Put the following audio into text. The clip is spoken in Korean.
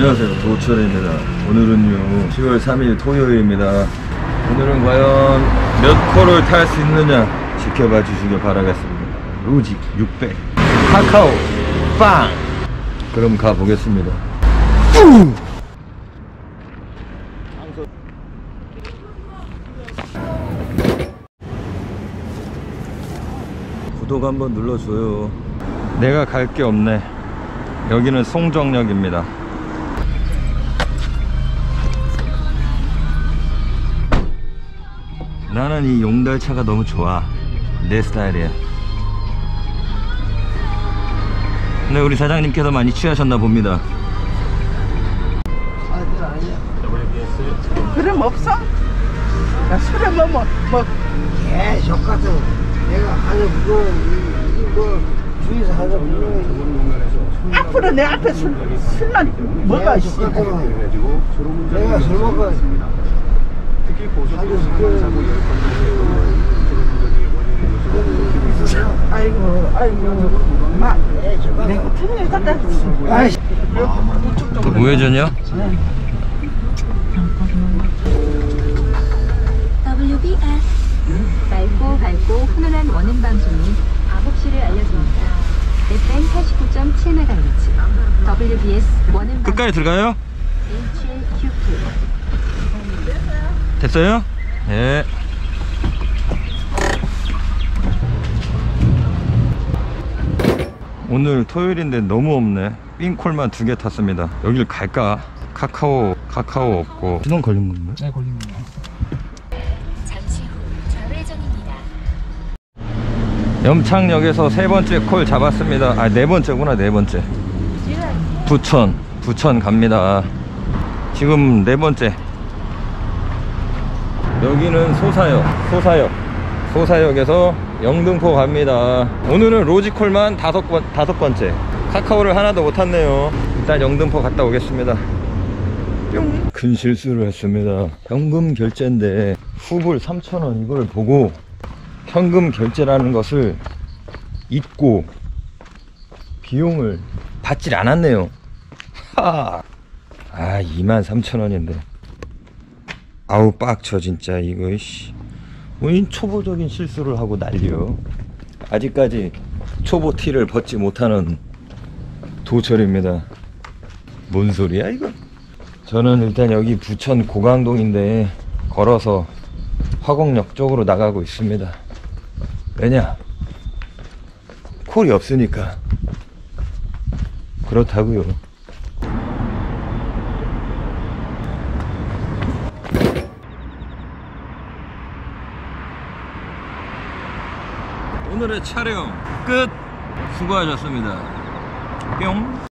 안녕하세요. 도철입니다. 오늘은요 10월 3일 토요일입니다. 오늘은 과연 몇 코를 탈 수 있느냐 지켜봐 주시길 바라겠습니다. 로직 600 카카오 빵! 그럼 가보겠습니다. 구독 한번 눌러줘요. 내가 갈 게 없네. 여기는 송정역입니다 나는 이 용달차가 너무 좋아. 내 스타일이야. 근데 우리 사장님께서 많이 취하셨나 봅니다. 그럼 없어? 야, 술에 뭐, 뭐, 뭐, 계속 가서 내가 하는 그거 이- 이거 주위에서 하는 그거 앞으로 내 앞에 술, 술만 뭐가 있어. 내가 술 먹고 하는 아이고, 아이고. 마, 내가 분명히 갖다 줬어. 아이 우회전이요? WBS 맑고 밝고 훈훈한 원음 방송이 9시를 알려드립니다. FM 89.7MHz WBS 원음 끝까지 들어가요? 됐어요? 예. 오늘 토요일인데 너무 없네. 삥콜만 두 개 탔습니다. 여길 갈까? 카카오, 카카오 없고. 시동 걸린 건가요? 네, 걸린 거예요. 잠시 후 좌회전입니다. 염창역에서 세 번째 콜 잡았습니다. 아, 네 번째구나, 네 번째. 부천, 부천 갑니다. 지금 네 번째. 여기는 소사역, 소사역. 소사역에서 영등포 갑니다. 오늘은 로지콜만 다섯 번, 다섯 번째. 카카오를 하나도 못 탔네요. 일단 영등포 갔다 오겠습니다. 뿅. 큰 실수를 했습니다. 현금 결제인데 후불 3,000원 이걸 보고 현금 결제라는 것을 잊고 비용을 받질 않았네요. 하. 아, 23,000원인데. 아우 빡쳐 진짜 이거 씨. 뭐이 초보적인 실수를 하고 난리요. 아직까지 초보 티를 벗지 못하는 도철입니다. 뭔 소리야 이거? 저는 일단 여기 부천 고강동인데 걸어서 화곡역 쪽으로 나가고 있습니다. 왜냐? 콜이 없으니까. 그렇다고요. 오늘의 촬영 끝. 수고하셨습니다. 뿅.